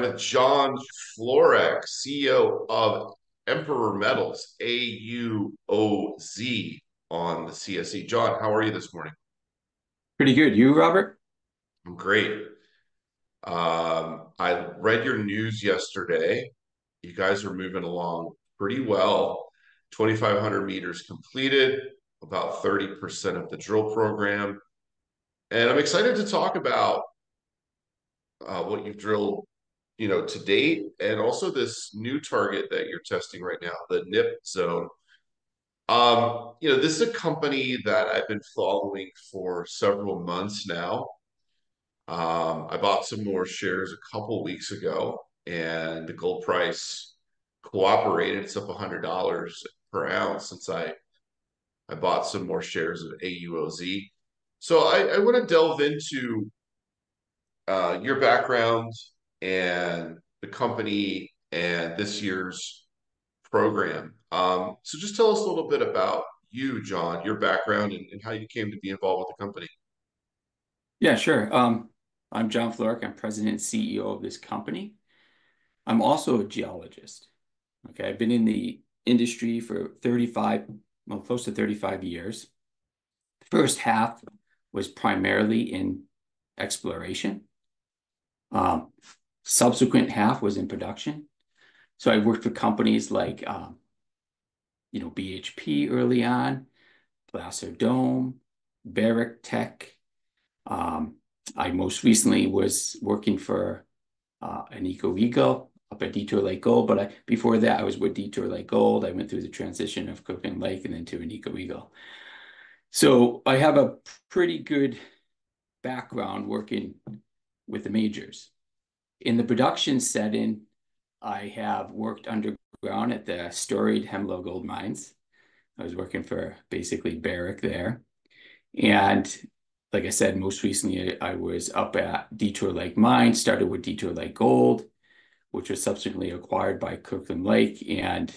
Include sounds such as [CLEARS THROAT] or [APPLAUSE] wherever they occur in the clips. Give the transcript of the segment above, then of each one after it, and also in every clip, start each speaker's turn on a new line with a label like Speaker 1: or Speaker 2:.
Speaker 1: I'm with John Florek, CEO of Emperor Metals, AUOZ on the CSE. John, how are you this morning?
Speaker 2: Pretty good. You, Robert?
Speaker 1: I'm great. Um, I read your news yesterday. You guys are moving along pretty well. 2,500 meters completed, about 30% of the drill program. And I'm excited to talk about uh, what you've drilled, you know, to date, and also this new target that you're testing right now, the NIP zone. Um, you know, this is a company that I've been following for several months now. Um, I bought some more shares a couple weeks ago, and the gold price cooperated. It's up $100 per ounce since I I bought some more shares of AUOZ. So I, I want to delve into uh, your background and the company and this year's program. Um, so just tell us a little bit about you, John, your background and, and how you came to be involved with the company.
Speaker 2: Yeah, sure. Um, I'm John Florek. I'm president and CEO of this company. I'm also a geologist. Okay, I've been in the industry for 35, well, close to 35 years. The first half was primarily in exploration. Um, subsequent half was in production. So I worked for companies like, um, you know, BHP early on, Placer Dome, Barrick Teck. Um, I most recently was working for uh, Agnico Eagle up at Detour Lake Gold, but I, before that I was with Detour Lake Gold. I went through the transition of Kirkland Lake and then to an Agnico Eagle. So I have a pretty good background working with the majors. In the production setting, I have worked underground at the storied Hemlo Gold Mines. I was working for basically Barrick there. And like I said, most recently I was up at Detour Lake Mine, started with Detour Lake Gold, which was subsequently acquired by Kirkland Lake and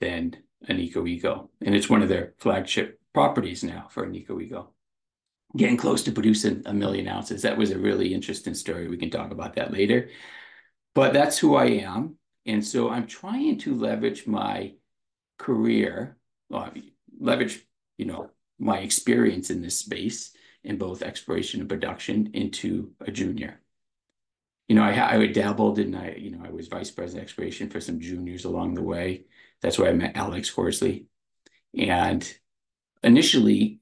Speaker 2: then Agnico Eagle. And it's one of their flagship properties now for Agnico Eagle getting close to producing a million ounces. That was a really interesting story. We can talk about that later. But that's who I am. And so I'm trying to leverage my career, well, leverage, you know, my experience in this space in both exploration and production into a junior. You know, I, I dabbled and I, you know, I was vice president exploration for some juniors along the way. That's where I met Alex Horsley. And initially,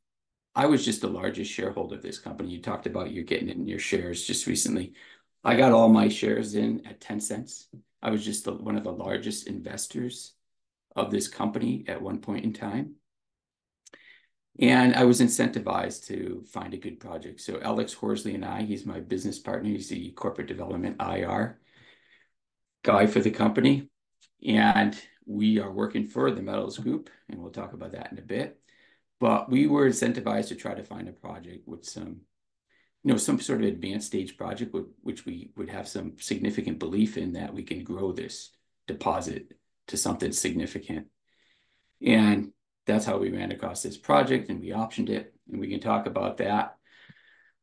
Speaker 2: I was just the largest shareholder of this company. You talked about you getting in your shares just recently. I got all my shares in at 10 cents. I was just the, one of the largest investors of this company at one point in time. And I was incentivized to find a good project. So Alex Horsley and I, he's my business partner. He's the corporate development IR guy for the company. And we are working for the Metals Group, and we'll talk about that in a bit. But we were incentivized to try to find a project with some, you know, some sort of advanced stage project, with, which we would have some significant belief in that we can grow this deposit to something significant. And that's how we ran across this project and we optioned it. And we can talk about that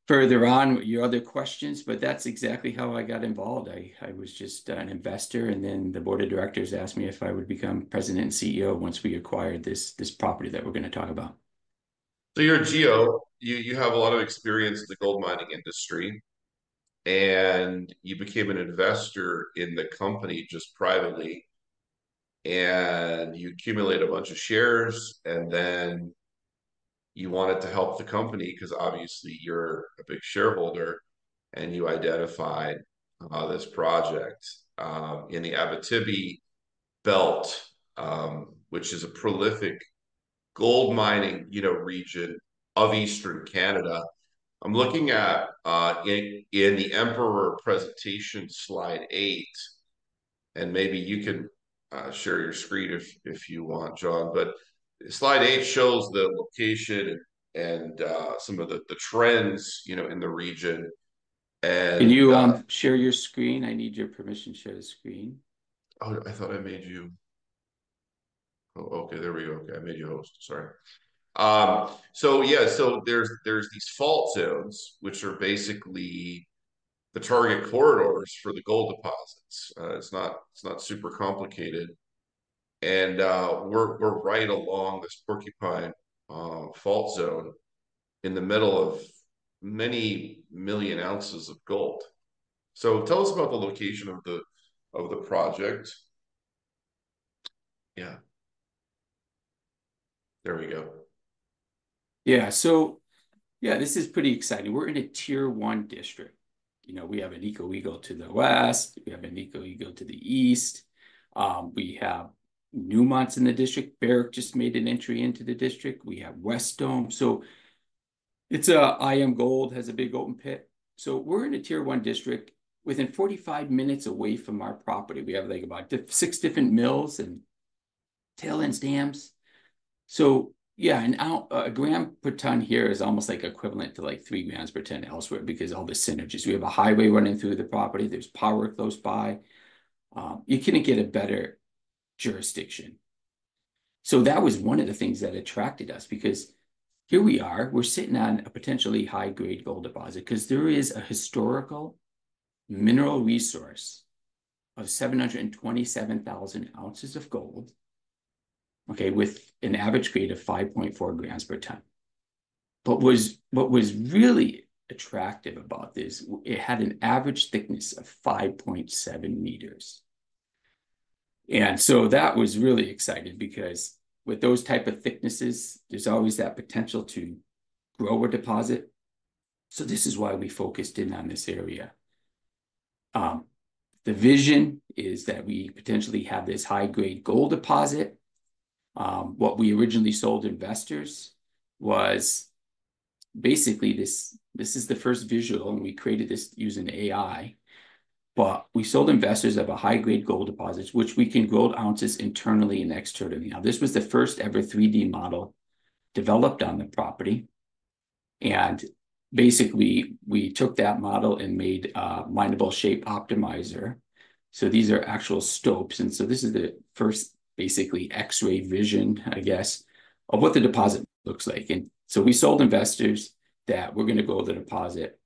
Speaker 2: further on your other questions, but that's exactly how I got involved. I, I was just an investor, and then the board of directors asked me if I would become president and CEO once we acquired this this property that we're going to talk about.
Speaker 1: So you're a geo. You you have a lot of experience in the gold mining industry, and you became an investor in the company just privately, and you accumulate a bunch of shares, and then you wanted to help the company because obviously you're a big shareholder, and you identified uh, this project um, in the Abitibi Belt, um, which is a prolific gold mining, you know, region of Eastern Canada. I'm looking at uh, in in the Emperor presentation, slide eight, and maybe you can uh, share your screen if if you want, John. But slide eight shows the location and uh, some of the the trends, you know, in the region. And
Speaker 2: can you um, share your screen? I need your permission to share the screen.
Speaker 1: Oh, I thought I made you. Oh, okay, there we go. Okay, I made you host. Sorry. Um, so yeah, so there's there's these fault zones, which are basically the target corridors for the gold deposits. Uh, it's not it's not super complicated, and uh, we're we're right along this porcupine uh, fault zone in the middle of many million ounces of gold. So tell us about the location of the of the project. Yeah. There we go.
Speaker 2: Yeah, so yeah, this is pretty exciting. We're in a tier one district. You know, we have an Agnico Eagle to the west, we have an Agnico Eagle to the east. Um, we have Newmont's in the district. Barrick just made an entry into the district. We have West Dome. So it's a IAMGOLD has a big open pit. So we're in a tier one district within 45 minutes away from our property. We have like about six different mills and tail tailings dams. So yeah, an out a gram per ton here is almost like equivalent to like three grams per ton elsewhere because all the synergies. We have a highway running through the property. There's power close by. Um, you couldn't get a better jurisdiction. So that was one of the things that attracted us because here we are, we're sitting on a potentially high grade gold deposit because there is a historical mineral resource of 727,000 ounces of gold okay, with an average grade of 5.4 grams per ton. But was what was really attractive about this, it had an average thickness of 5.7 meters. And so that was really exciting because with those type of thicknesses, there's always that potential to grow a deposit. So this is why we focused in on this area. Um, the vision is that we potentially have this high grade gold deposit um, what we originally sold investors was basically this. This is the first visual, and we created this using AI. But we sold investors of a high-grade gold deposits, which we can grow ounces internally and externally. Now, this was the first ever 3D model developed on the property. And basically, we took that model and made a mineable shape optimizer. So these are actual stopes. And so this is the first basically x-ray vision, I guess, of what the deposit looks like. And so we sold investors that we're going to grow the deposit,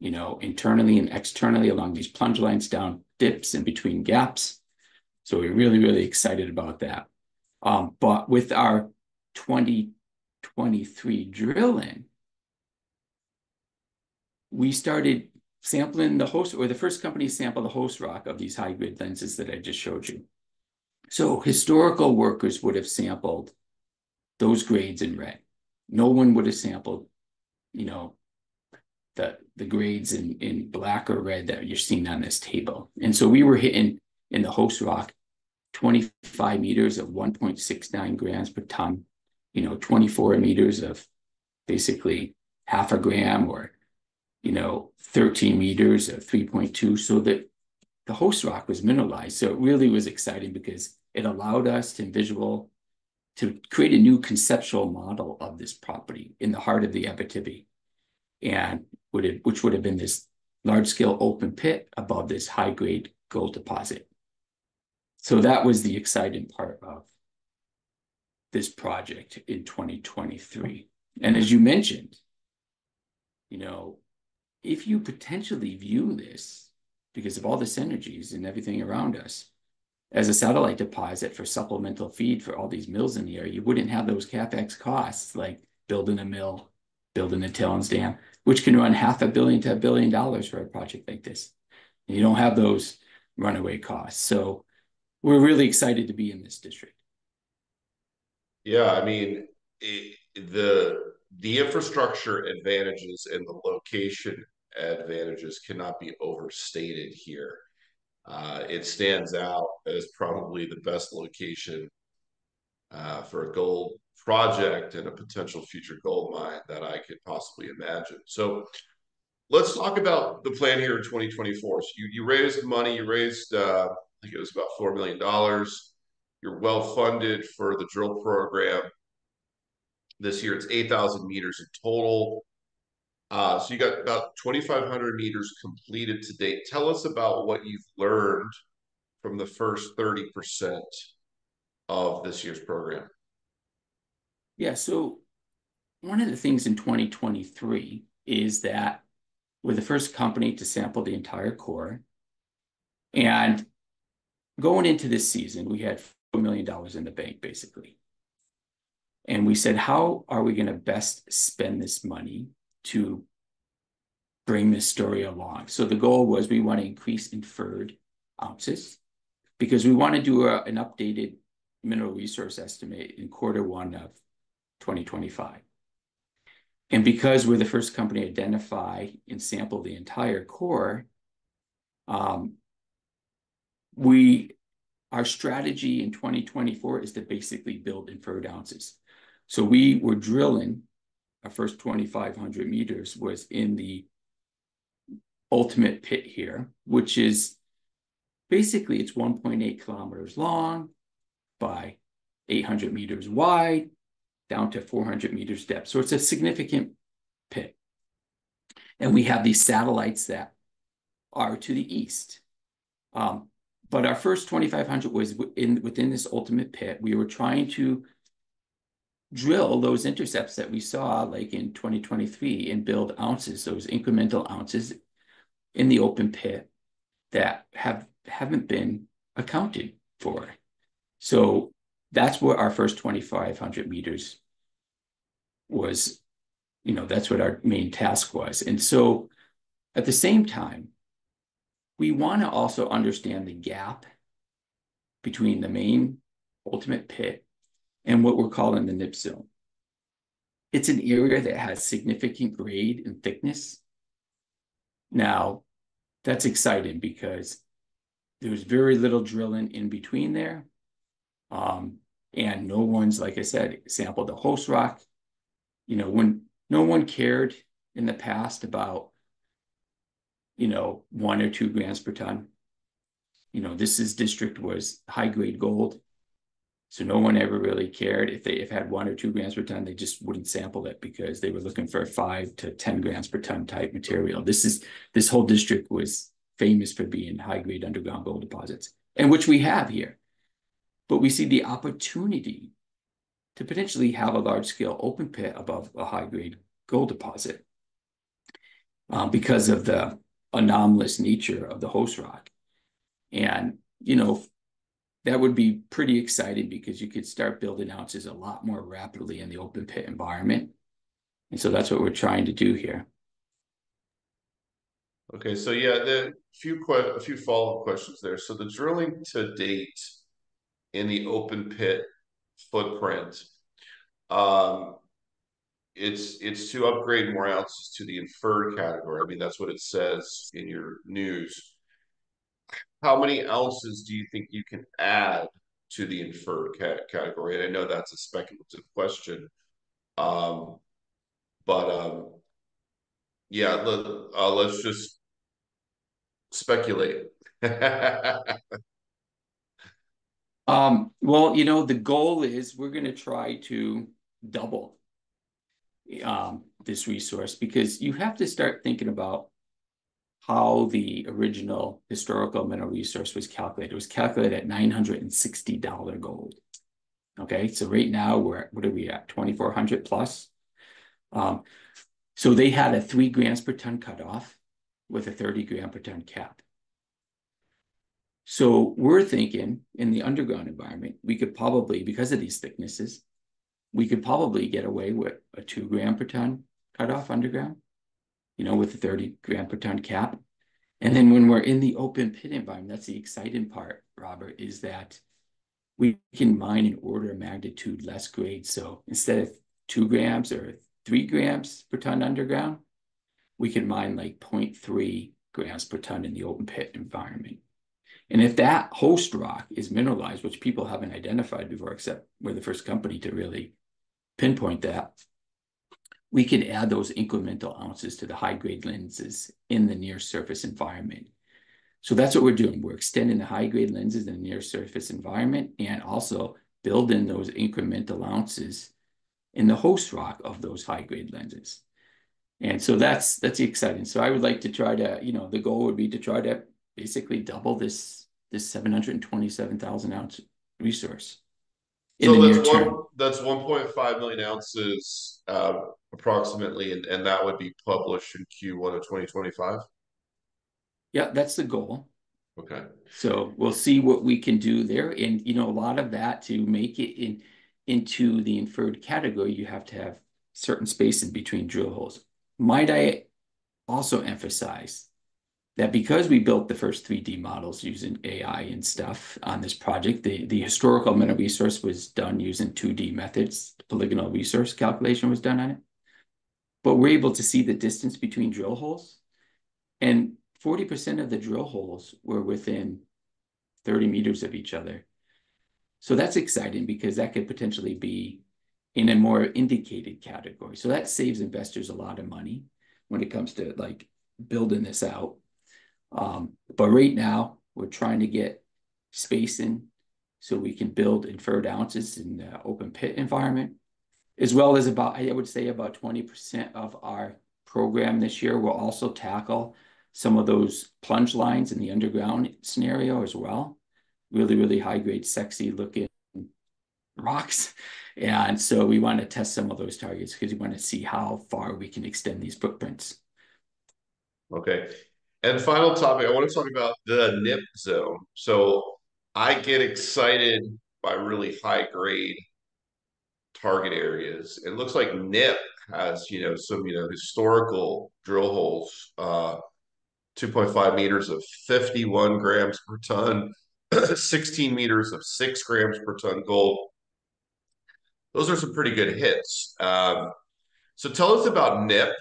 Speaker 2: you know, internally and externally along these plunge lines down dips and between gaps. So we're really, really excited about that. Um, but with our 2023 drilling, we started sampling the host, or the first company sample the host rock of these high grid lenses that I just showed you. So historical workers would have sampled those grades in red. No one would have sampled, you know, the the grades in in black or red that you're seeing on this table. And so we were hitting in the host rock 25 meters of 1.69 grams per ton, you know, 24 meters of basically half a gram or, you know, 13 meters of 3.2. So that the host rock was mineralized. So it really was exciting because it allowed us to visual to create a new conceptual model of this property in the heart of the Abitibi, and would have, which would have been this large-scale open pit above this high-grade gold deposit. So that was the exciting part of this project in 2023. And as you mentioned, you know, if you potentially view this because of all the synergies and everything around us, as a satellite deposit for supplemental feed for all these mills in the area, you wouldn't have those capex costs like building a mill, building a tailings dam, which can run half a billion to a billion dollars for a project like this. And you don't have those runaway costs. So we're really excited to be in this district.
Speaker 1: Yeah, I mean, it, the the infrastructure advantages and the location advantages cannot be overstated here. Uh, it stands out as probably the best location uh, for a gold project and a potential future gold mine that I could possibly imagine. So let's talk about the plan here in 2024. So you, you raised money, you raised, uh, I think it was about $4 million. You're well funded for the drill program. This year it's 8,000 meters in total. Uh, so you got about 2,500 meters completed to date. Tell us about what you've learned from the first 30% of this year's program.
Speaker 2: Yeah, so one of the things in 2023 is that we're the first company to sample the entire core. And going into this season, we had $4 million in the bank, basically. And we said, how are we going to best spend this money to bring this story along? So the goal was we want to increase inferred ounces because we want to do a, an updated mineral resource estimate in quarter one of 2025. And because we're the first company to identify and sample the entire core, um, we our strategy in 2024 is to basically build inferred ounces. So we were drilling first 2,500 meters was in the ultimate pit here, which is basically it's 1.8 kilometers long by 800 meters wide down to 400 meters depth. So it's a significant pit. And we have these satellites that are to the east. Um, but our first 2,500 was in within this ultimate pit. We were trying to drill those intercepts that we saw like in 2023 and build ounces, those incremental ounces in the open pit that have haven't been accounted for. So that's what our first 2,500 meters was, you know, that's what our main task was. And so at the same time, we want to also understand the gap between the main ultimate pit and what we're calling the nip zone. It's an area that has significant grade and thickness. Now, that's exciting because there's very little drilling in between there. Um, and no one's, like I said, sampled the host rock. You know, when no one cared in the past about you know, one or two grams per ton. You know, this is district was high grade gold. So no one ever really cared if they if had one or two grams per ton, they just wouldn't sample it because they were looking for five to 10 grams per ton type material. This is this whole district was famous for being high grade underground gold deposits, and which we have here. But we see the opportunity to potentially have a large scale open pit above a high grade gold deposit um, because of the anomalous nature of the host rock. And, you know, that would be pretty exciting because you could start building ounces a lot more rapidly in the open pit environment. And so that's what we're trying to do here.
Speaker 1: Okay, so yeah, the few que- a few follow-up questions there. So the drilling to date in the open pit footprint, um, it's it's to upgrade more ounces to the inferred category. I mean, that's what it says in your news. How many ounces do you think you can add to the inferred category? And I know that's a speculative question, um, but um, yeah, let, uh, let's just speculate. [LAUGHS]
Speaker 2: um, well, you know, the goal is we're going to try to double um, this resource because you have to start thinking about how the original historical mineral resource was calculated. It was calculated at $960 gold. Okay, so right now we're at, what are we at, 2,400 plus? Um, so they had a three grams per ton cutoff with a 30 gram per ton cap. So we're thinking in the underground environment, we could probably, because of these thicknesses, we could probably get away with a two gram per ton cutoff underground, you know, with a 30 gram per ton cap. And then when we're in the open pit environment, that's the exciting part, Robert, is that we can mine an order of magnitude less grade. So instead of two grams or three grams per ton underground, we can mine like 0.3 grams per ton in the open pit environment. And if that host rock is mineralized, which people haven't identified before, except we're the first company to really pinpoint that, we can add those incremental ounces to the high-grade lenses in the near-surface environment. So that's what we're doing. We're extending the high-grade lenses in the near-surface environment and also building those incremental ounces in the host rock of those high-grade lenses. And so that's that's exciting. So I would like to try to, you know, the goal would be to try to basically double this this 727,000 ounce resource
Speaker 1: so that's one that's 1.5 million ounces uh, approximately, and, and that would be published in Q1 of 2025?
Speaker 2: Yeah, that's the goal.
Speaker 1: Okay.
Speaker 2: So we'll see what we can do there. And, you know, a lot of that to make it in into the inferred category, you have to have certain space in between drill holes. Might I also emphasize that because we built the first 3D models using AI and stuff on this project, the, the historical mineral resource was done using 2D methods. Polygonal resource calculation was done on it. But we're able to see the distance between drill holes. And 40% of the drill holes were within 30 meters of each other. So that's exciting because that could potentially be in a more indicated category. So that saves investors a lot of money when it comes to like building this out. Um, but right now, we're trying to get spacing so we can build inferred ounces in the open pit environment, as well as about, I would say about 20% of our program this year will also tackle some of those plunge lines in the underground scenario as well. Really, really high grade, sexy looking rocks. And so we want to test some of those targets because we want to see how far we can extend these footprints.
Speaker 1: Okay. And final topic, I want to talk about the NIP zone. So I get excited by really high grade target areas. It looks like NIP has, you know, some, you know, historical drill holes, uh, 2.5 meters of 51 grams per ton, [CLEARS THROAT] 16 meters of six grams per ton gold. Those are some pretty good hits. Um, so tell us about NIP.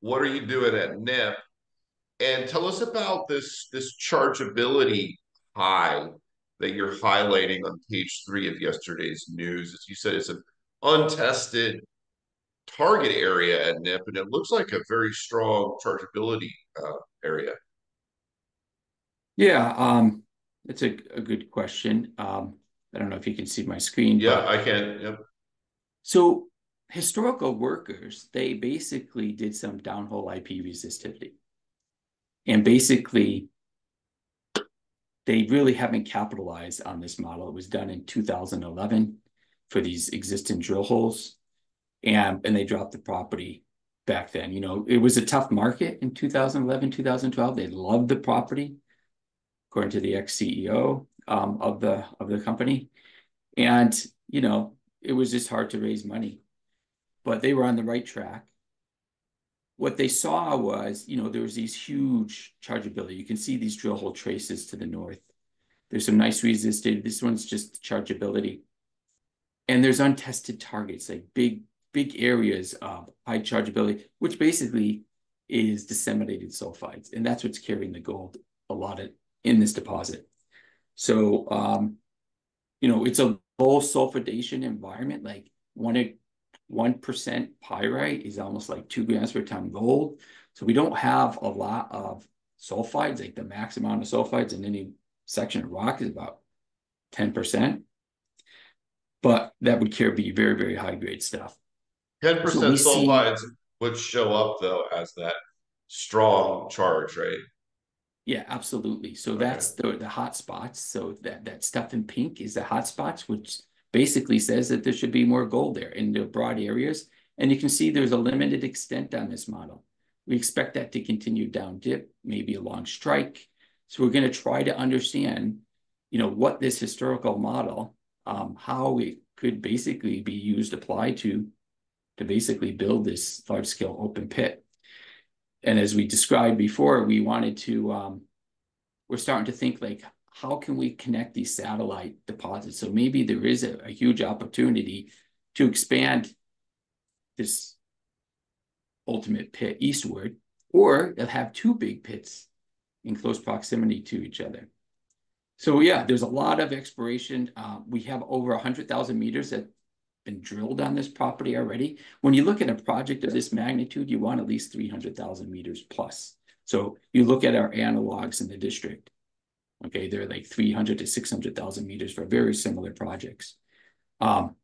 Speaker 1: What are you doing at NIP? And tell us about this this chargeability high that you're highlighting on page three of yesterday's news. As you said, it's an untested target area at NIP, and it looks like a very strong chargeability uh, area.
Speaker 2: Yeah, um, it's a, a good question. Um, I don't know if you can see my screen.
Speaker 1: Yeah, but... I can. Yep.
Speaker 2: So historical workers, they basically did some downhole IP resistivity. And basically, they really haven't capitalized on this model. It was done in 2011 for these existing drill holes, and, and they dropped the property back then. You know, it was a tough market in 2011, 2012. They loved the property, according to the ex-CEO um, of the of the company. And, you know, it was just hard to raise money. But they were on the right track what they saw was, you know, there was these huge chargeability. You can see these drill hole traces to the north. There's some nice resisted. This one's just chargeability. And there's untested targets, like big, big areas of high chargeability, which basically is disseminated sulfides. And that's what's carrying the gold a lot of, in this deposit. So, um, you know, it's a low sulfidation environment. Like one 1% pyrite is almost like two grams per ton gold. So we don't have a lot of sulfides, like the max amount of sulfides in any section of rock is about 10%. But that would care be very, very high grade stuff.
Speaker 1: 10% so sulfides see, would show up though as that strong charge, right?
Speaker 2: Yeah, absolutely. So okay. that's the the hot spots. So that that stuff in pink is the hot spots, which basically says that there should be more gold there in the broad areas. And you can see there's a limited extent on this model. We expect that to continue down dip, maybe a long strike. So we're going to try to understand, you know, what this historical model, um, how it could basically be used, applied to, to basically build this large scale open pit. And as we described before, we wanted to, um, we're starting to think like, how can we connect these satellite deposits? So maybe there is a, a huge opportunity to expand this ultimate pit eastward, or they'll have two big pits in close proximity to each other. So yeah, there's a lot of exploration. Uh, we have over 100,000 meters that been drilled on this property already. When you look at a project of this magnitude, you want at least 300,000 meters plus. So you look at our analogs in the district. Okay, they're like 300 to 600,000 meters for very similar projects. Um,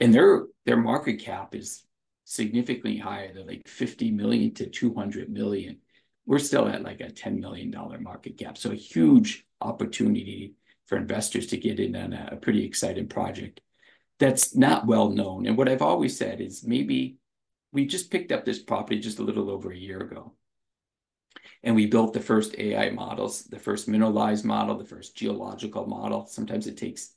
Speaker 2: and their their market cap is significantly higher. They're like 50 million to 200 million. We're still at like a $10 million market cap. So a huge opportunity for investors to get in on a, a pretty exciting project that's not well known. And what I've always said is maybe we just picked up this property just a little over a year ago. And we built the first AI models, the first mineralized model, the first geological model. Sometimes it takes,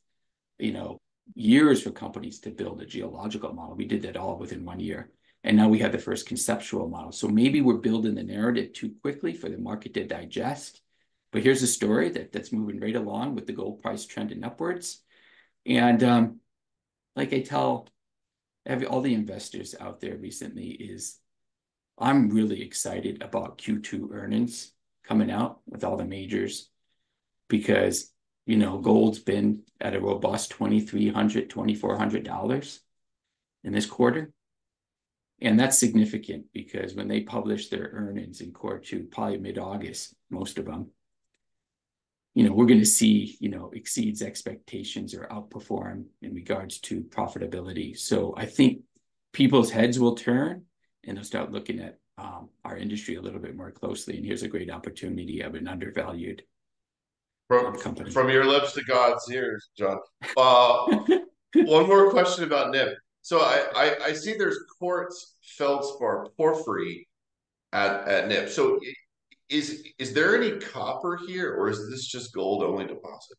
Speaker 2: you know, years for companies to build a geological model. We did that all within one year. And now we have the first conceptual model. So maybe we're building the narrative too quickly for the market to digest. But here's a story that, that's moving right along with the gold price trending upwards. And um, like I tell every, all the investors out there recently is I'm really excited about Q2 earnings coming out with all the majors because, you know, gold's been at a robust $2,300, $2,400 in this quarter. And that's significant because when they publish their earnings in quarter two, probably mid-August, most of them, you know, we're going to see, you know, exceeds expectations or outperform in regards to profitability. So I think people's heads will turn and they'll start looking at um, our industry a little bit more closely. And here's a great opportunity of an undervalued
Speaker 1: from, company. From your lips to God's ears, John. Uh, one more question about NIP. So I, I, I see there's quartz, feldspar, porphyry at, at NIP. So is is there any copper here, or is this just gold only deposit?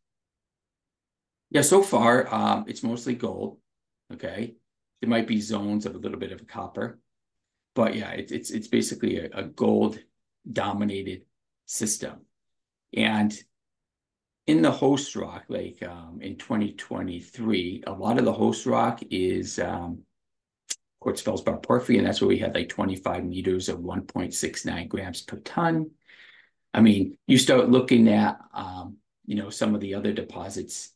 Speaker 2: Yeah, so far um, it's mostly gold. Okay, there might be zones of a little bit of copper, but yeah, it's it's it's basically a, a gold dominated system, and in the host rock, like um, in 2023, a lot of the host rock is um, quartz feldspar porphyry, and that's where we had like 25 meters of 1.69 grams per ton. I mean, you start looking at, um, you know, some of the other deposits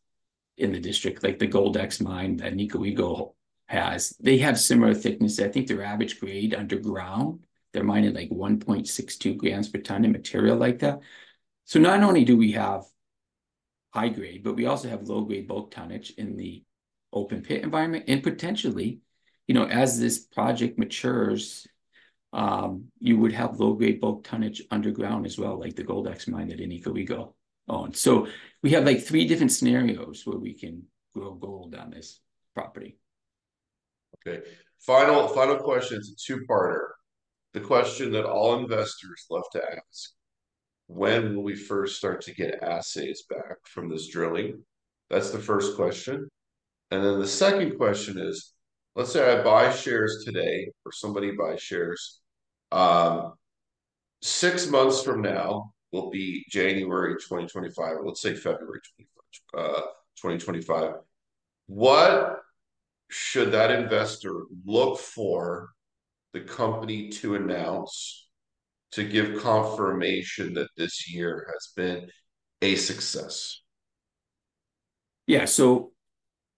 Speaker 2: in the district, like the Goldex mine that Agnico Eagle has, they have similar thickness. I think their average grade underground, they're mining like 1.62 grams per ton in material like that. So not only do we have high grade, but we also have low grade bulk tonnage in the open pit environment. And potentially, you know, as this project matures um, you would have low-grade bulk tonnage underground as well, like the Goldex mine that Agnico Eagle owns. So we have like three different scenarios where we can grow gold on this property.
Speaker 1: Okay. Final final question. It's a two-parter. The question that all investors love to ask: When will we first start to get assays back from this drilling? That's the first question. And then the second question is: Let's say I buy shares today, or somebody buys shares um, six months from now will be January 2025, or let's say February 2025. Uh, what should that investor look for the company to announce to give confirmation that this year has been a success?
Speaker 2: Yeah, so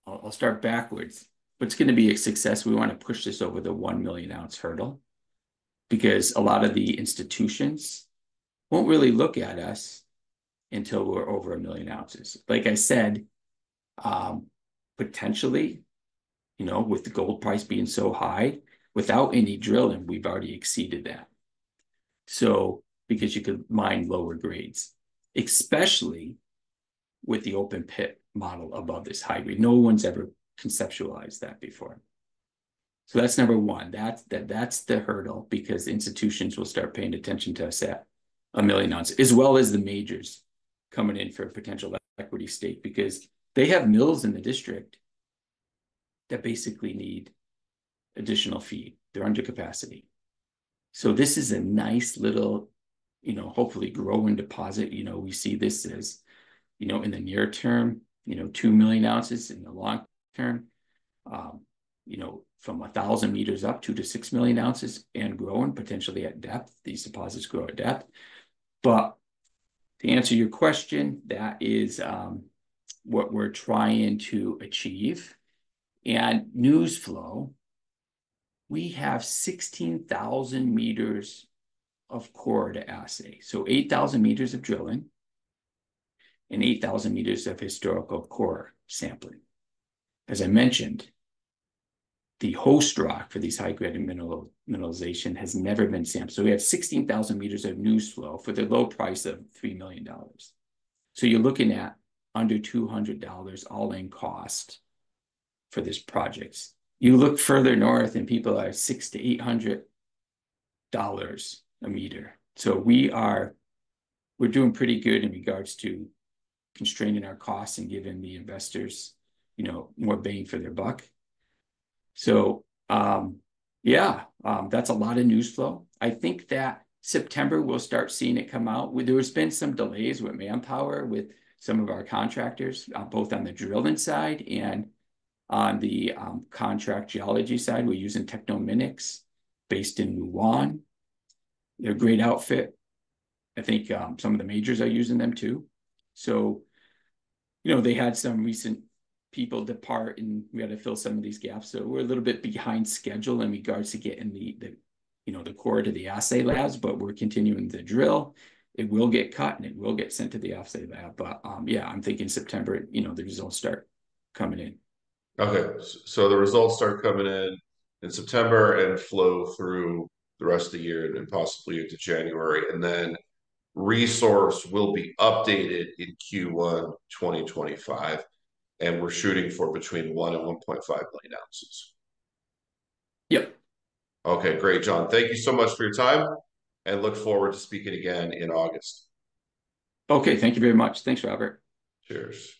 Speaker 2: I'll, start backwards. What's going to be a success? We want to push this over the 1 million ounce hurdle because a lot of the institutions won't really look at us until we're over a million ounces. Like I said, um, potentially, you know, with the gold price being so high, without any drilling, we've already exceeded that. So, because you could mine lower grades, especially with the open pit model above this high grade. No one's ever conceptualized that before. So that's number one. That's that that's the hurdle because institutions will start paying attention to us at a million ounces, as well as the majors coming in for a potential equity stake because they have mills in the district that basically need additional feed. They're under capacity. So this is a nice little, you know, hopefully growing deposit. You know, we see this as, you know, in the near term, you know, 2 million ounces in the long term. Um, you know, from a thousand meters up, two to six million ounces and growing potentially at depth. These deposits grow at depth. But to answer your question, that is um, what we're trying to achieve. And news flow, we have 16,000 meters of core to assay. So 8,000 meters of drilling and 8,000 meters of historical core sampling. As I mentioned, the host rock for these high-grade mineral mineralization has never been sampled. So we have 16,000 meters of news flow for the low price of $3 million. So you're looking at under $200 all-in cost for this project. You look further north and people are six to eight hundred dollars a meter. So we are we're doing pretty good in regards to constraining our costs and giving the investors, you know, more bang for their buck. So um, yeah, um, that's a lot of news flow. I think that September we'll start seeing it come out. There's been some delays with manpower with some of our contractors, uh, both on the drilling side and on the um, contract geology side. We're using Technominex based in Rouyn. They're a great outfit. I think um, some of the majors are using them too. So, you know, they had some recent people depart and we had to fill some of these gaps. So we're a little bit behind schedule in regards to getting the, the you know, the core to the assay labs, but we're continuing the drill. It will get cut and it will get sent to the assay lab. But um, yeah, I'm thinking September, you know, the results start coming in.
Speaker 1: Okay, so the results start coming in in September and flow through the rest of the year and possibly into January. And then resource will be updated in Q1 2025. And we're shooting for between 1 and 1.5 million ounces.
Speaker 2: Yep.
Speaker 1: Okay, great, John. Thank you so much for your time and look forward to speaking again in August.
Speaker 2: Okay, thank you very much. Thanks, Robert.
Speaker 1: Cheers.